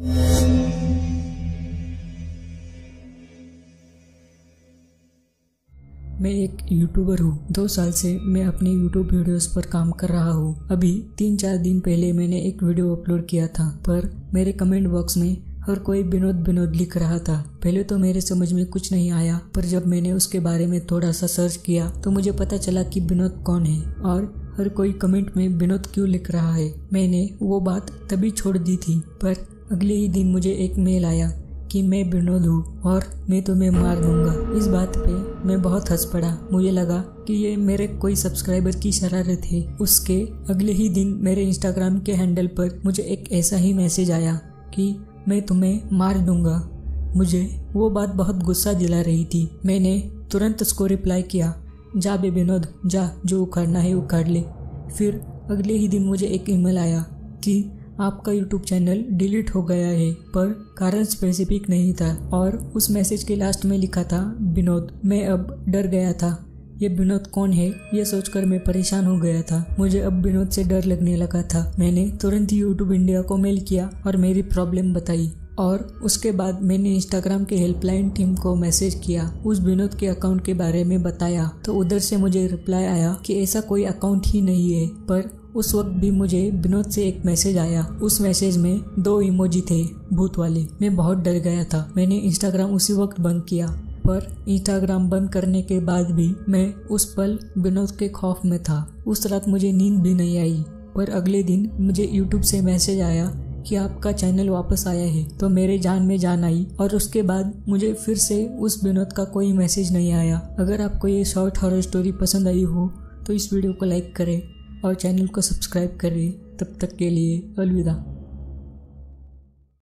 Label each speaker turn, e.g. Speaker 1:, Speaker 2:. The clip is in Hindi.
Speaker 1: मैं एक यूट्यूबर हूँ। दो साल से मैं अपने यूट्यूब वीडियोस पर काम कर रहा हूँ। अभी तीन चार दिन पहले मैंने एक वीडियो अपलोड किया था, पर मेरे कमेंट बॉक्स में हर कोई विनोद विनोद लिख रहा था। पहले तो मेरे समझ में कुछ नहीं आया, पर जब मैंने उसके बारे में थोड़ा सा सर्च किया तो मुझे पता चला कि विनोद कौन है, और हर कोई कमेंट में विनोद क्यों लिख रहा है। मैंने वो बात तभी छोड़ दी थी, पर अगले ही दिन मुझे एक मेल आया कि मैं विनोद हूँ और मैं तुम्हें मार दूँगा। इस बात पे मैं बहुत हंस पड़ा। मुझे लगा कि ये मेरे कोई सब्सक्राइबर की शरारत है। उसके अगले ही दिन मेरे इंस्टाग्राम के हैंडल पर मुझे एक ऐसा ही मैसेज आया कि मैं तुम्हें मार दूँगा। मुझे वो बात बहुत गुस्सा दिला रही थी। मैंने तुरंत उसको रिप्लाई किया, जा बे विनोद, जा, जो उखाड़ना है उखाड़ ले। फिर अगले ही दिन मुझे एक ईमेल आया कि आपका यूट्यूब चैनल डिलीट हो गया है, पर कारण स्पेसिफिक नहीं था और उस मैसेज के लास्ट में लिखा था, विनोद, मैं अब डर गया था। ये विनोद कौन है, ये सोचकर मैं परेशान हो गया था। मुझे अब विनोद से डर लगने लगा था। मैंने तुरंत ही यूट्यूब इंडिया को मेल किया और मेरी प्रॉब्लम बताई और उसके बाद मैंने इंस्टाग्राम के हेल्पलाइन टीम को मैसेज किया। उस विनोद के अकाउंट के बारे में बताया। तो उधर से मुझे रिप्लाई आया कि ऐसा कोई अकाउंट ही नहीं है, पर उस वक्त भी मुझे विनोद से एक मैसेज आया। उस मैसेज में दो इमोजी थे, भूत वाले। मैं बहुत डर गया था। मैंने इंस्टाग्राम उसी वक्त बंद किया, पर इंस्टाग्राम बंद करने के बाद भी मैं उस पल विनोद के खौफ में था। उस रात मुझे नींद भी नहीं आई, पर अगले दिन मुझे यूट्यूब से मैसेज आया कि आपका चैनल वापस आया है तो मेरे जान में जान आई, और उसके बाद मुझे फिर से उस विनोद का कोई मैसेज नहीं आया। अगर आपको ये शॉर्ट हॉरर स्टोरी पसंद आई हो तो इस वीडियो को लाइक करें। और चैनल को सब्सक्राइब करें। तब तक के लिए अलविदा।